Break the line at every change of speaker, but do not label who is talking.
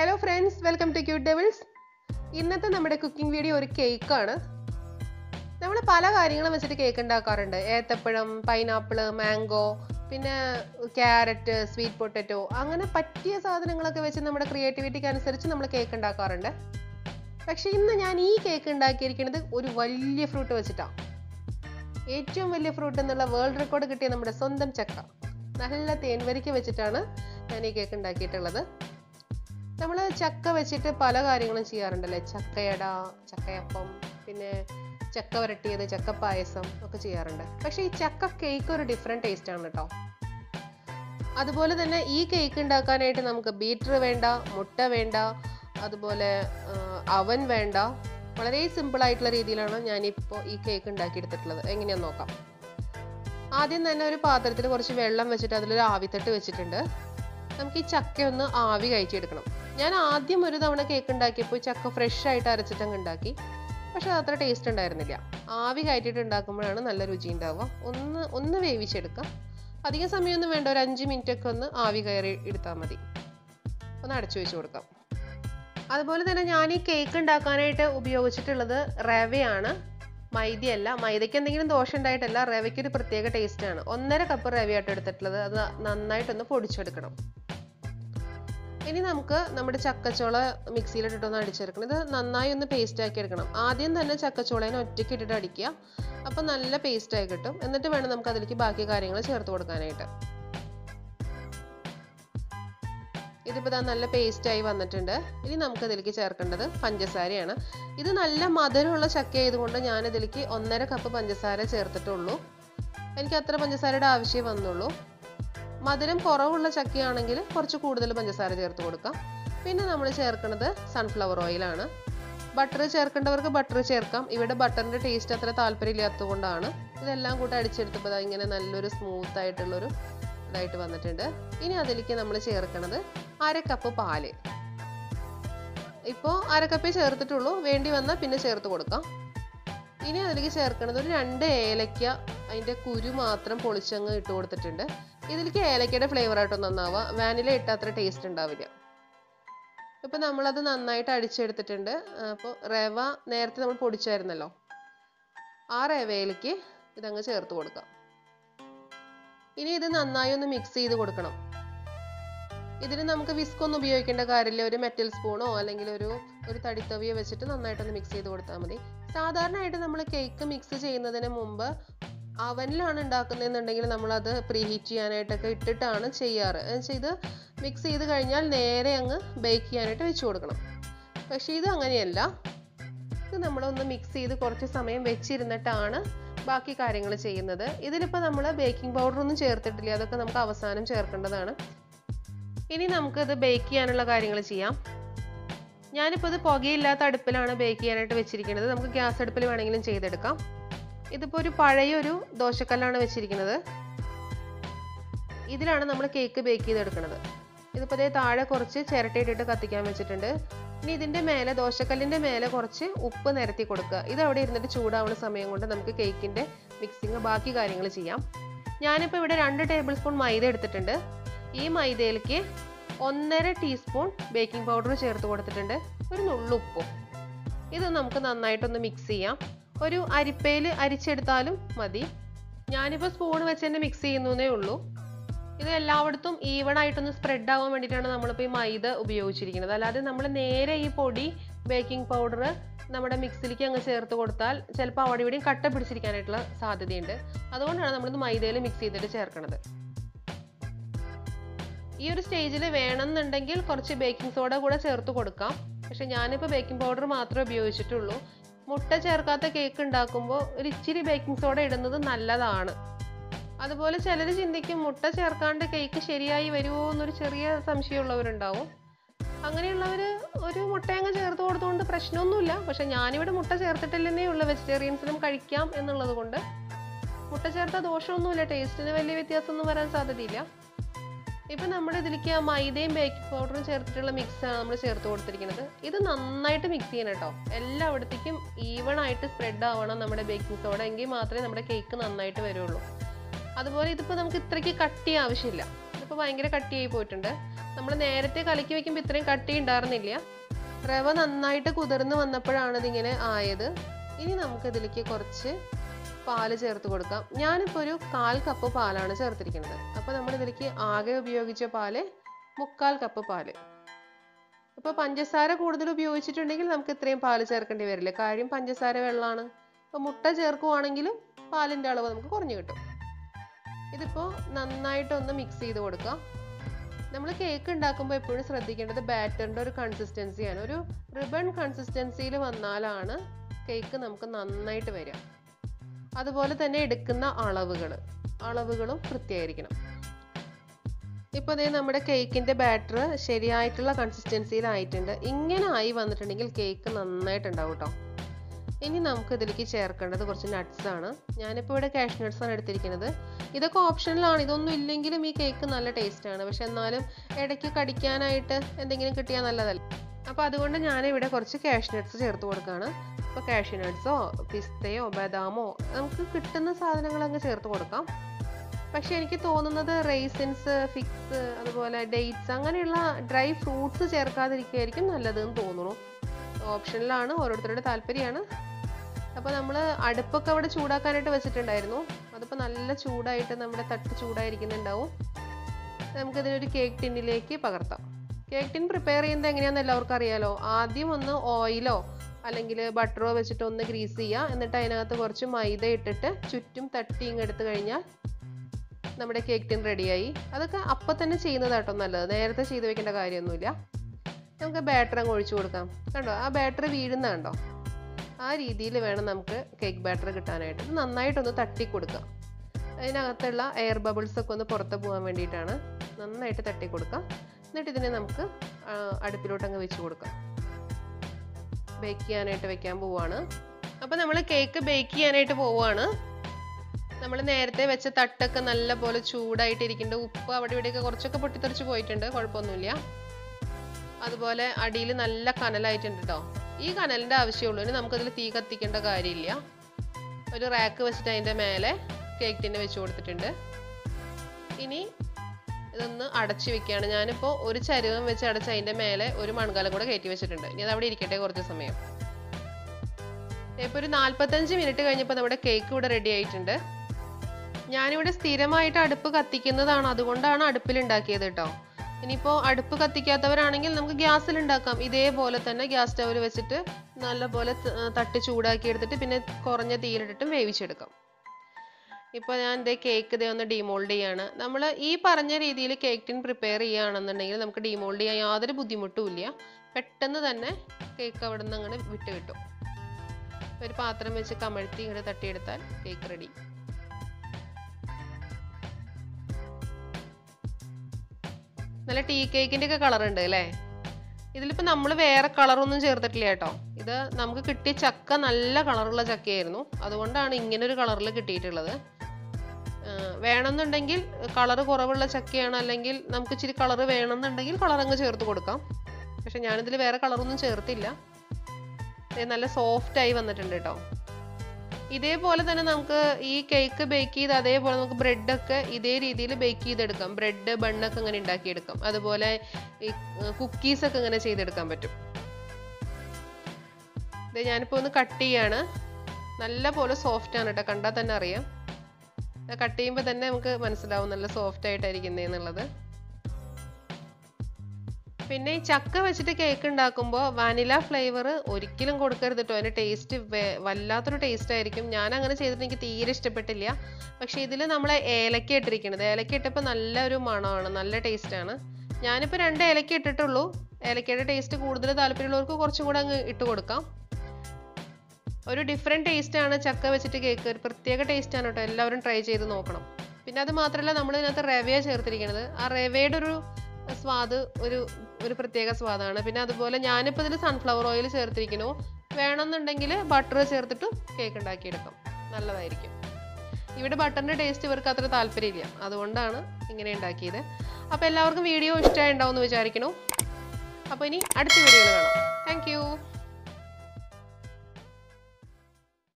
Hello friends welcome to cute devils ഇന്നത്തെ നമ്മുടെ cooking video ഒരു കേക്കാണ് നമ്മൾ പല കാര്യങ്ങളും വെച്ചിട്ട് കേക്ക് ഉണ്ടാക്കാറുണ്ട്. ഏത്തപ്പഴം പൈനാപ്പിൾ മാംഗോ പിന്നെ ക്യാരറ്റ് സ്വീറ്റ് പൊട്ടറ്റോ അങ്ങനെ പറ്റിയ സാധനങ്ങളൊക്കെ വെച്ച് നമ്മുടെ ക്രിയേറ്റിവിറ്റിക്ക് അനുസരിച്ച് നമ്മൾ കേക്ക് ഉണ്ടാക്കാറുണ്ട്. പക്ഷേ ഇന്ന് ഞാൻ ഈ കേക്ക് ഉണ്ടാക്കിയിരിക്കുന്നത് ഒരു വലിയ ഫ്രൂട്ട് വെച്ചിട്ടാണ് ഏറ്റവും വലിയ ഫ്രൂട്ട് എന്നുള്ള വേൾഡ് റെക്കോർഡ് കിട്ടിയ നമ്മുടെ സ്വന്തം ചക്ക. നല്ല തേൻവരിക്ക വെച്ചിട്ടാണ് ഞാൻ ഈ കേക്ക് ഉണ്ടാക്കിയിട്ടുള്ളത്. നമ്മൾ ചക്ക വെച്ചിട്ട് പല കാര്യങ്ങളും ചെയ്യാറുണ്ടല്ലേ? ചക്കയട ചക്കയപ്പം പിന്നെ ചക്ക വരട്ടിയത് ചക്ക പായസം ഒക്കെ ചെയ്യാറുണ്ട്. പക്ഷേ ഈ ചക്ക കേക്ക് ഒരു ഡിഫറെന്റ് ടേസ്റ്റ് ആണ് കേട്ടോ അതുപോലെ തന്നെ ഈ കേക്ക് ഉണ്ടാക്കാനായിട്ട് നമുക്ക് ബീറ്റർ വേണ്ട മുട്ട വേണ്ട അതുപോലെ അവൻ വേണ്ട. വളരെ സിമ്പിൾ ആയിട്ടുള്ള രീതിയിലാണ് ഞാനിപ്പോൾ ഈ കേക്ക് ഉണ്ടാക്കി എടുത്തിട്ടുള്ളത് എങ്ങനെയാന്ന് നോക്കാം. ആദ്യം തന്നെ ഒരു പാത്രത്തിൽ കുറച്ച് വെള്ളം വെച്ചിട്ട് അതിലൊരു ആവിത്തട്ട് വെച്ചിട്ടുണ്ട്. നമുക്ക് ഈ ചക്ക ഒന്ന് ആവി കഴിച്ചെടുക്കണം ഞാൻ ആദ്യം ഒരു തവണ കേക്ക് ഉണ്ടാക്കിയപ്പോൾ ചക്ക ഫ്രഷ് ആയിട്ട് അരച്ചിട്ടങ്ങ് ഉണ്ടാക്കി. പക്ഷെ അത്ര ടേസ്റ്റ് ഉണ്ടായിരുന്നില്ല. ആവി കയറ്റിയിട്ട് ഉണ്ടാക്കുമ്പോഴാണ് നല്ല രുചി ഉണ്ടാവുക. ഒന്ന് ഒന്ന് വേവിച്ചെടുക്കാം. അധിക സമയമൊന്നും വേണ്ട. ഒരു അഞ്ച് മിനിറ്റ് ഒക്കെ ഒന്ന് ആവി കയറി എടുത്താൽ മതി. ഒന്ന് അടച്ചു വെച്ച് കൊടുക്കാം. അതുപോലെ തന്നെ ഞാൻ ഈ കേക്ക് ഉണ്ടാക്കാനായിട്ട് ഉപയോഗിച്ചിട്ടുള്ളത് റവയാണ്. മൈദയല്ല. മൈദയ്ക്ക് എന്തെങ്കിലും ദോഷം ഉണ്ടായിട്ടല്ല. റവയ്ക്ക് ഒരു പ്രത്യേക ടേസ്റ്റാണ് ഒന്നര കപ്പ് റവയായിട്ട് എടുത്തിട്ടുള്ളത്. അത് നന്നായിട്ടൊന്ന് പൊടിച്ചെടുക്കണം. ഇനി നമുക്ക് നമ്മുടെ ചക്കച്ചോള മിക്സിയിലിട്ടിട്ടൊന്ന് അടിച്ചെടുക്കണം. ഇത് നന്നായി ഒന്ന് പേസ്റ്റ് ആക്കി എടുക്കണം. ആദ്യം തന്നെ ചക്കച്ചോളേനെ ഒറ്റയ്ക്ക് ഇട്ടിട്ട് അടിക്കുക. അപ്പം നല്ല പേസ്റ്റ് ആയി കിട്ടും. എന്നിട്ട് വേണം നമുക്ക് അതിലേക്ക് ബാക്കി കാര്യങ്ങൾ ചേർത്ത് കൊടുക്കാനായിട്ട്. ഇതിപ്പോൾ ഇതാ നല്ല പേസ്റ്റായി വന്നിട്ടുണ്ട്. ഇനി നമുക്ക് ഇതിലേക്ക് ചേർക്കേണ്ടത് പഞ്ചസാരയാണ്. ഇത് നല്ല മധുരമുള്ള ചക്ക ആയതുകൊണ്ട് ഞാൻ ഇതിലേക്ക് ഒന്നര കപ്പ് പഞ്ചസാര ചേർത്തിട്ടുള്ളൂ. എനിക്ക് അത്ര പഞ്ചസാരയുടെ ആവശ്യമേ വന്നുള്ളൂ. മധുരം കുറവുള്ള ചക്കയാണെങ്കിൽ കുറച്ച് കൂടുതൽ പഞ്ചസാര ചേർത്ത് കൊടുക്കാം. പിന്നെ നമ്മൾ ചേർക്കുന്നത് സൺഫ്ലവർ ഓയിലാണ് ബട്ടർ ചേർക്കേണ്ടവർക്ക് ബട്ടർ ചേർക്കാം. ഇവിടെ ബട്ടറിന്റെ ടേസ്റ്റ് അത്ര താല്പര്യമില്ലാത്തത് കൊണ്ടാണ് ഇതെല്ലാം കൂടെ അടിച്ചെടുത്തപ്പോൾ ഇങ്ങനെ നല്ലൊരു സ്മൂത്ത് ആയിട്ടുള്ളൊരു ഇതായിട്ട് വന്നിട്ടുണ്ട്. ഇനി അതിലേക്ക് നമ്മൾ ചേർക്കുന്നത് അര കപ്പ് പാൽ. ഇപ്പോൾ അര കപ്പേ ചേർത്തിട്ടുള്ളൂ. വേണ്ടി വന്നാൽ പിന്നെ ചേർത്ത് കൊടുക്കാം. ഇനി അതിലേക്ക് ചേർക്കുന്നത് ഒരു രണ്ട് ഏലക്ക അതിന്റെ കുരു മാത്രം പൊളിച്ചങ്ങ് ഇട്ട് കൊടുത്തിട്ടുണ്ട്. ഇതിലേക്ക് ഏലക്കയുടെ ഫ്ലേവർ ആയിട്ടൊന്നും നന്നാവുക. വാനില ഇട്ട അത്ര ടേസ്റ്റ് ഉണ്ടാവില്ല. ഇപ്പം നമ്മളത് നന്നായിട്ട് അടിച്ചെടുത്തിട്ടുണ്ട്. അപ്പോൾ റവ നേരത്തെ നമ്മൾ പൊടിച്ചായിരുന്നല്ലോ. ആ റവയിലേക്ക് ഇതങ്ങ് ചേർത്ത് കൊടുക്കാം. ഇനി ഇത് നന്നായി ഒന്ന് മിക്സ് ചെയ്ത് കൊടുക്കണം. ഇതിന് നമുക്ക് വിസ്ക് ഒന്നും ഉപയോഗിക്കേണ്ട കാര്യമില്ല. ഒരു മെറ്റൽ സ്പൂണോ അല്ലെങ്കിൽ ഒരു ഒരു തടിത്തവിയോ വെച്ചിട്ട് നന്നായിട്ടൊന്ന് മിക്സ് ചെയ്ത് കൊടുത്താൽ മതി. സാധാരണയായിട്ട് നമ്മൾ കേക്ക് മിക്സ് ചെയ്യുന്നതിന് മുമ്പ് അവനിലാണ് ഉണ്ടാക്കുന്നതെന്നുണ്ടെങ്കിൽ നമ്മളത് പ്രീ ഹീറ്റ് ചെയ്യാനായിട്ടൊക്കെ ഇട്ടിട്ടാണ് ചെയ്യാറ്. ഇത് മിക്സ് ചെയ്ത് കഴിഞ്ഞാൽ നേരെ അങ്ങ് ബേക്ക് ചെയ്യാനായിട്ട് വെച്ച് കൊടുക്കണം. പക്ഷേ ഇത് അങ്ങനെയല്ല. ഇത് നമ്മളൊന്ന് മിക്സ് ചെയ്ത് കുറച്ച് സമയം വെച്ചിരുന്നിട്ടാണ് ബാക്കി കാര്യങ്ങൾ ചെയ്യുന്നത്. ഇതിലിപ്പോൾ നമ്മൾ ബേക്കിംഗ് പൗഡർ ഒന്നും ചേർത്തിട്ടില്ല. അതൊക്കെ നമുക്ക് അവസാനം ചേർക്കേണ്ടതാണ്. ഇനി നമുക്കത് ബേക്ക് ചെയ്യാനുള്ള കാര്യങ്ങൾ ചെയ്യാം. ഞാനിപ്പോൾ ഇത് പുകയില്ലാത്ത അടുപ്പിലാണ് ബേക്ക് ചെയ്യാനായിട്ട് വെച്ചിരിക്കുന്നത്. നമുക്ക് ഗ്യാസ് അടുപ്പിൽ വേണമെങ്കിലും ചെയ്തെടുക്കാം. ഇതിപ്പോൾ ഒരു പഴയൊരു ദോശക്കല്ലാണ് വെച്ചിരിക്കുന്നത്. ഇതിലാണ് നമ്മൾ കേക്ക് ബേക്ക് ചെയ്തെടുക്കുന്നത്. ഇതിപ്പോൾ അതേ താഴെ കുറച്ച് ചിരട്ടയിട്ടിട്ട് കത്തിക്കാൻ വെച്ചിട്ടുണ്ട്. ഇനി ഇതിന്റെ മേലെ ദോശക്കല്ലിന്റെ മേലെ കുറച്ച് ഉപ്പ് നിരത്തി കൊടുക്കുക. ഇത് അവിടെ ഇരുന്നിട്ട് ചൂടാവുന്ന സമയം കൊണ്ട് നമുക്ക് കേക്കിന്റെ മിക്സിങ് ബാക്കി കാര്യങ്ങൾ ചെയ്യാം. ഞാനിപ്പോൾ ഇവിടെ രണ്ട് ടേബിൾ സ്പൂൺ മൈദ എടുത്തിട്ടുണ്ട്. ഈ മൈദയിലേക്ക് ഒന്നര ടീസ്പൂൺ ബേക്കിംഗ് പൗഡർ ചേർത്ത് കൊടുത്തിട്ടുണ്ട്. ഒരു നുള്ളുപ്പും ഇത് നമുക്ക് നന്നായിട്ടൊന്ന് മിക്സ് ചെയ്യാം. ഒരു അരിപ്പയിൽ അരിച്ചെടുത്താലും മതി. ഞാനിപ്പോൾ സ്പൂൺ വെച്ച് തന്നെ മിക്സ് ചെയ്യുന്നതേ ഉള്ളൂ. ഇത് എല്ലായിടത്തും ഈവൺ ആയിട്ടൊന്ന് സ്പ്രെഡ് ആവാൻ വേണ്ടിയിട്ടാണ് നമ്മളിപ്പോൾ ഈ മൈദ ഉപയോഗിച്ചിരിക്കുന്നത്. അല്ലാതെ നമ്മൾ നേരെ ഈ പൊടി ബേക്കിംഗ് പൗഡർ നമ്മുടെ മിക്സിലേക്ക് അങ്ങ് ചേർത്ത് കൊടുത്താൽ ചിലപ്പോൾ അവിടെ ഇവിടെയും കട്ട പിടിച്ചിരിക്കാനായിട്ടുള്ള സാധ്യതയുണ്ട്. അതുകൊണ്ടാണ് നമ്മളിത് മൈദയിൽ മിക്സ് ചെയ്തിട്ട് ചേർക്കുന്നത് ഈ ഒരു സ്റ്റേജിൽ വേണമെന്നുണ്ടെങ്കിൽ കുറച്ച് ബേക്കിംഗ് സോഡ കൂടെ ചേർത്ത് കൊടുക്കാം. പക്ഷെ ഞാനിപ്പോൾ ബേക്കിംഗ് പൗഡർ മാത്രമേ ഉപയോഗിച്ചിട്ടുള്ളൂ. മുട്ട ചേർക്കാത്ത കേക്ക് ഉണ്ടാക്കുമ്പോൾ ഒരു ഇച്ചിരി ബേക്കിംഗ് സോഡ ഇടുന്നത് നല്ലതാണ്. അതുപോലെ ചിലർ ചിന്തിക്കും മുട്ട ചേർക്കാണ്ട് കേക്ക് ശരിയായി വരുമോ എന്നൊരു ചെറിയ സംശയമുള്ളവരുണ്ടാവും. അങ്ങനെയുള്ളവർ ഒരു മുട്ടയങ്ങ് ചേർത്ത് കൊടുത്തുകൊണ്ട് പ്രശ്നമൊന്നുമില്ല. പക്ഷെ ഞാനിവിടെ മുട്ട ചേർത്തിട്ടില്ലെന്നേ ഉള്ളൂ. വെജിറ്റേറിയൻസിനും കഴിക്കാം എന്നുള്ളത് കൊണ്ട്. മുട്ട ചേർത്ത ദോഷമൊന്നുമില്ല. ടേസ്റ്റിന് വലിയ വ്യത്യാസമൊന്നും വരാൻ സാധ്യതയില്ല. ഇപ്പം നമ്മുടെ ഇതിലേക്ക് ആ മൈദയും ബേക്കിംഗ് പൗഡറും ചേർത്തിട്ടുള്ള മിക്സാണ് നമ്മൾ ചേർത്ത് കൊടുത്തിരിക്കുന്നത്. ഇത് നന്നായിട്ട് മിക്സ് ചെയ്യണം കേട്ടോ എല്ലായിടത്തേക്കും ഈവൺ ആയിട്ട് സ്പ്രെഡ് ആവണം നമ്മുടെ ബേക്കിംഗ് സോഡ എങ്കിൽ മാത്രമേ നമ്മുടെ കേക്ക് നന്നായിട്ട് വരുള്ളൂ. അതുപോലെ ഇതിപ്പോൾ നമുക്ക് ഇത്രയ്ക്ക് കട്ടി ആവശ്യമില്ല. ഇതിപ്പോൾ ഭയങ്കര കട്ടിയായി പോയിട്ടുണ്ട്. നമ്മൾ നേരത്തെ കലക്കി വെക്കുമ്പോൾ ഇത്രയും കട്ടി ഉണ്ടായിരുന്നില്ല റവ നന്നായിട്ട് കുതിർന്ന് വന്നപ്പോഴാണ് ഇതിങ്ങനെ ആയത്. ഇനി നമുക്കിതിലേക്ക് കുറച്ച് പാൽ ചേർത്ത് കൊടുക്കാം ഞാനിപ്പോൾ ഒരു കാൽ കപ്പ് പാലാണ് ചേർത്തിരിക്കുന്നത്. അപ്പോൾ നമ്മൾ ഇതിലേക്ക് ആകെ ഉപയോഗിച്ച പാൽ മുക്കാൽ കപ്പ് പാൽ. ഇപ്പോൾ പഞ്ചസാര കൂടുതൽ ഉപയോഗിച്ചിട്ടുണ്ടെങ്കിൽ നമുക്ക് ഇത്രയും പാൽ ചേർക്കേണ്ടി വരില്ല. കാര്യം പഞ്ചസാര വെള്ളമാണ്. അപ്പോൾ മുട്ട ചേർക്കുവാണെങ്കിലും പാലിന്റെ അളവ് നമുക്ക് കുറഞ്ഞു കിട്ടും. ഇതിപ്പോൾ നന്നായിട്ടൊന്ന് മിക്സ് ചെയ്ത് കൊടുക്കാം. നമ്മൾ കേക്ക് ഉണ്ടാക്കുമ്പോൾ എപ്പോഴും ശ്രദ്ധിക്കേണ്ടത് ബാറ്ററിന്റെ ഒരു കൺസിസ്റ്റൻസിയാണ് ഒരു റിബൺ കൺസിസ്റ്റൻസിയിൽ വന്നാലാണ് കേക്ക് നമുക്ക് നന്നായിട്ട് വരിക. അതുപോലെ തന്നെ എടുക്കുന്ന അളവുകൾ അളവുകളും കൃത്യമായിരിക്കണം ഇപ്പോൾ ഇതേ നമ്മുടെ കേക്കിന്റെ ബാറ്റർ ശരിയായിട്ടുള്ള കൺസിസ്റ്റൻസിയിലായിട്ടുണ്ട് ഇങ്ങനെ ആയി വന്നിട്ടുണ്ടെങ്കിൽ കേക്ക് നന്നായിട്ടുണ്ടാവും കേട്ടോ ഇനി നമുക്ക് ഇതിലേക്ക് ചേർക്കേണ്ടത് കുറച്ച് നട്ട്സ് ആണ്. ഞാനിപ്പോൾ ഇവിടെ കാഷ് നട്ട്സ് ആണ് എടുത്തിരിക്കുന്നത്. ഇതൊക്കെ ഓപ്ഷനിലാണ് ഇതൊന്നും ഇല്ലെങ്കിലും ഈ കേക്ക് നല്ല ടേസ്റ്റാണ് പക്ഷെ എന്നാലും ഇടയ്ക്ക് കടിക്കാനായിട്ട് എന്തെങ്കിലും കിട്ടിയാൽ നല്ലതല്ല? അപ്പോൾ അതുകൊണ്ട് ഞാനിവിടെ കുറച്ച് കാഷ് നട്ട്സ് ചേർത്ത് കൊടുക്കുകയാണ് ഇപ്പോൾ കാഷ്യൂ നട്ട്സോ പിസ്തയോ ബദാമോ നമുക്ക് കിട്ടുന്ന സാധനങ്ങൾ അങ്ങ് ചേർത്ത് കൊടുക്കാം. പക്ഷെ എനിക്ക് തോന്നുന്നത് റേസിൻസ് ഫിക്സ് അതുപോലെ ഡേറ്റ്സ് അങ്ങനെയുള്ള ഡ്രൈ ഫ്രൂട്ട്സ് ചേർക്കാതിരിക്കുകയായിരിക്കും നല്ലതെന്ന് തോന്നുന്നു. ഓപ്ഷനിലാണ് ഓരോരുത്തരുടെ താല്പര്യമാണ്. അപ്പോൾ നമ്മൾ അടുപ്പൊക്കെ അവിടെ ചൂടാക്കാനായിട്ട് വെച്ചിട്ടുണ്ടായിരുന്നു. അതിപ്പോൾ നല്ല ചൂടായിട്ട് നമ്മുടെ തട്ട് ചൂടായിരിക്കുന്നുണ്ടാവും. നമുക്കിതിനൊരു കേക്ക് ടിന്നിലേക്ക് പകർത്താം. കേക്ക് ടിൻ പ്രിപ്പയർ ചെയ്യുന്നത് എങ്ങനെയാണെന്ന് എല്ലാവർക്കും അറിയാലോ? ആദ്യം ഒന്ന് ഓയിലോ അല്ലെങ്കിൽ ബട്ടറോ വെച്ചിട്ട് ഒന്ന് ഗ്രീസ് ചെയ്യുക എന്നിട്ട് അതിനകത്ത് കുറച്ച് മൈദ ഇട്ടിട്ട് ചുറ്റും തട്ടി ഇങ്ങെടുത്ത് കഴിഞ്ഞാൽ നമ്മുടെ കേക്ക് ടിൻ റെഡിയായി. അതൊക്കെ അപ്പം തന്നെ ചെയ്യുന്നതാട്ടോ നല്ലത്. നേരത്തെ ചെയ്ത് വെക്കേണ്ട കാര്യമൊന്നുമില്ല. നമുക്ക് ബാറ്റർ അങ്ങ് ഒഴിച്ചു കൊടുക്കാം. കണ്ടോ? ആ ബാറ്റർ വീഴുന്ന കണ്ടോ? ആ രീതിയിൽ വേണം നമുക്ക് കേക്ക് ബാറ്റർ കിട്ടാനായിട്ട്. നന്നായിട്ടൊന്ന് തട്ടി കൊടുക്കാം. അതിനകത്തുള്ള എയർ ബബിൾസ് ഒക്കെ ഒന്ന് പുറത്ത് പോകാൻ വേണ്ടിയിട്ടാണ് നന്നായിട്ട് തട്ടി കൊടുക്കാം. എന്നിട്ട് ഇതിനെ നമുക്ക് അടുപ്പിലോട്ടങ്ങ് വെച്ച് കൊടുക്കാം. ബേക്ക് ചെയ്യാനായിട്ട് വെക്കാൻ പോവാണ്. അപ്പോൾ നമ്മൾ കേക്ക് ബേക്ക് ചെയ്യാനായിട്ട് പോവുകയാണ് നമ്മൾ നേരത്തെ വെച്ച തട്ടൊക്കെ നല്ല പോലെ ചൂടായിട്ട് ഇരിക്കുന്നുണ്ട് ഉപ്പ് അവിടെ ഇവിടെയൊക്കെ കുറച്ചൊക്കെ പൊട്ടിത്തെറിച്ച് പോയിട്ടുണ്ട്. കുഴപ്പമൊന്നുമില്ല. അതുപോലെ അടിയിൽ നല്ല കനലായിട്ടുണ്ട് കേട്ടോ ഈ കനലിന്റെ ആവശ്യമുള്ളൂ. ഇനി നമുക്കതിൽ തീ കത്തിക്കേണ്ട കാര്യമില്ല. ഒരു റാക്ക് വെച്ചിട്ട് അതിന്റെ മേലെ കേക്ക് ടിന്ന് വെച്ച് കൊടുത്തിട്ടുണ്ട്. ഇനി ഇതൊന്ന് അടച്ച് വെക്കുകയാണ്. ഞാനിപ്പോൾ ഒരു ചരുവം വെച്ച് അടച്ച് അതിന്റെ മേലെ ഒരു മൺകാലം കൂടെ കയറ്റി വെച്ചിട്ടുണ്ട്. ഇനി അത് അവിടെ ഇരിക്കട്ടെ കുറച്ച് സമയം. ഇപ്പോൾ ഒരു നാൽപ്പത്തഞ്ച് മിനിറ്റ് കഴിഞ്ഞപ്പോൾ നമ്മുടെ കേക്ക് ഇവിടെ റെഡി ആയിട്ടുണ്ട്. ഞാനിവിടെ സ്ഥിരമായിട്ട് അടുപ്പ് കത്തിക്കുന്നതാണ്. അതുകൊണ്ടാണ് അടുപ്പിൽ ഉണ്ടാക്കിയത് കേട്ടോ. ഇനിയിപ്പോൾ അടുപ്പ് കത്തിക്കാത്തവരാണെങ്കിൽ നമുക്ക് ഗ്യാസിൽ ഉണ്ടാക്കാം. ഇതേപോലെ തന്നെ ഗ്യാസ് സ്റ്റൗവിൽ വെച്ചിട്ട് നല്ലപോലെ തട്ടി ചൂടാക്കി എടുത്തിട്ട് പിന്നെ കുറഞ്ഞ തീയിലിട്ടിട്ടും വേവിച്ചെടുക്കാം. ഇപ്പോൾ ഞാൻ ഇതേ കേക്ക് ഇതേ ഒന്ന് ഡിമോൾഡ് ചെയ്യാണ്. നമ്മൾ ഈ പറഞ്ഞ രീതിയിൽ കേക്ക് ടിൻ പ്രിപ്പയർ ചെയ്യുകയാണെന്നുണ്ടെങ്കിൽ നമുക്ക് ഡിമോൾഡ് ചെയ്യാൻ യാതൊരു ബുദ്ധിമുട്ടും ഇല്ല. പെട്ടെന്ന് തന്നെ കേക്ക് അവിടെ നിന്ന് അങ്ങനെ വിട്ട് കിട്ടും. ഒരു പാത്രം വെച്ച് കമഴ്ത്തി ഇങ്ങോട്ട് തട്ടിയെടുത്താൽ കേക്ക് റെഡി നല്ല ടീ കേക്കിന്റെ ഒക്കെ കളർ ഉണ്ട് അല്ലേ? ഇതിലിപ്പോ നമ്മൾ വേറെ കളറൊന്നും ചേർത്തിട്ടില്ല കേട്ടോ. ഇത് നമുക്ക് കിട്ടിയ ചക്ക നല്ല കളറുള്ള ചക്കയായിരുന്നു. അതുകൊണ്ടാണ് ഇങ്ങനെ ഒരു കളറിൽ കിട്ടിയിട്ടുള്ളത്. വേണമെന്നുണ്ടെങ്കിൽ കളർ കുറവുള്ള ചക്കയാണ് അല്ലെങ്കിൽ നമുക്ക് ഇച്ചിരി കളർ വേണമെന്നുണ്ടെങ്കിൽ കളർ അങ്ങ് ചേർത്ത് കൊടുക്കാം. പക്ഷെ ഞാനിതിൽ വേറെ കളറൊന്നും ചേർത്തില്ല. നല്ല സോഫ്റ്റായി വന്നിട്ടുണ്ട് കേട്ടോ. ഇതേപോലെ തന്നെ നമുക്ക് ഈ കേക്ക് ബേക്ക് ചെയ്ത് അതേപോലെ നമുക്ക് ബ്രെഡൊക്കെ ഇതേ രീതിയിൽ ബേക്ക് ചെയ്തെടുക്കാം. ബ്രെഡ് ബണ്ണൊക്കെ ഇങ്ങനെ ഉണ്ടാക്കിയെടുക്കാം. അതുപോലെ ഈ കുക്കീസൊക്കെ ഇങ്ങനെ ചെയ്തെടുക്കാൻ പറ്റും. ഇത് ഞാനിപ്പോൾ ഒന്ന് കട്ട് ചെയ്യാണ്. നല്ല പോലെ സോഫ്റ്റ് ആണ് കേട്ടോ കണ്ടാൽ തന്നെ അറിയാം. കട്ട് ചെയ്യുമ്പോൾ തന്നെ നമുക്ക് മനസ്സിലാവും നല്ല സോഫ്റ്റ് ആയിട്ടായിരിക്കുന്നേ എന്നുള്ളത്. പിന്നെ ഈ ചക്ക വെച്ചിട്ട് കേക്ക് ഉണ്ടാക്കുമ്പോൾ വാനില ഫ്ലേവർ ഒരിക്കലും കൊടുക്കരുത് കേട്ടോ അതിന്റെ ടേസ്റ്റ് വല്ലാത്തൊരു ടേസ്റ്റ് ആയിരിക്കും. ഞാൻ അങ്ങനെ ചെയ്തിട്ട് എനിക്ക് തീരെ ഇഷ്ടപ്പെട്ടില്ല. പക്ഷേ ഇതിൽ നമ്മൾ ഏലക്ക ഇട്ടിരിക്കുന്നത് ഏലക്ക ഇട്ടപ്പോൾ നല്ലൊരു മണമാണ്. നല്ല ടേസ്റ്റാണ് ഞാനിപ്പോൾ രണ്ട് ഏലക്ക ഇട്ടിട്ടുള്ളൂ. ഏലക്കയുടെ ടേസ്റ്റ് കൂടുതൽ താല്പര്യമുള്ളവർക്ക് കുറച്ചും കൂടെ അങ്ങ് ഇട്ട് കൊടുക്കാം. ഒരു ഡിഫറെന്റ് ടേസ്റ്റാണ് ചക്ക വെച്ചിട്ട് കേക്ക് ഒരു പ്രത്യേക ടേസ്റ്റാണ് കേട്ടോ എല്ലാവരും ട്രൈ ചെയ്ത് നോക്കണം. പിന്നെ അത് മാത്രമല്ല നമ്മൾ ഇതിനകത്ത് റവയാണ് ചേർത്തിരിക്കുന്നത് ആ റവയുടെ ഒരു സ്വാദ് ഒരു ഒരു പ്രത്യേക സ്വാദാണ്. പിന്നെ അതുപോലെ ഞാനിപ്പോൾ ഇതിൽ സൺഫ്ലവർ ഓയിൽ ചേർത്തിരിക്കുന്നു. വേണമെന്നുണ്ടെങ്കിൽ ബട്ടർ ചേർത്തിട്ട് കേക്ക് ഉണ്ടാക്കിയെടുക്കാം. നല്ലതായിരിക്കും. ഇവിടെ ബട്ടറിന്റെ ടേസ്റ്റ് ഇവർക്ക് അത്ര താല്പര്യമില്ല. അതുകൊണ്ടാണ് ഇങ്ങനെ ഉണ്ടാക്കിയത്. അപ്പോൾ എല്ലാവർക്കും വീഡിയോ ഇഷ്ടമായി ഉണ്ടാവും എന്ന് വിചാരിക്കുന്നു. അപ്പോൾ ഇനി അടുത്ത വീഡിയോയിൽ കാണാം. താങ്ക്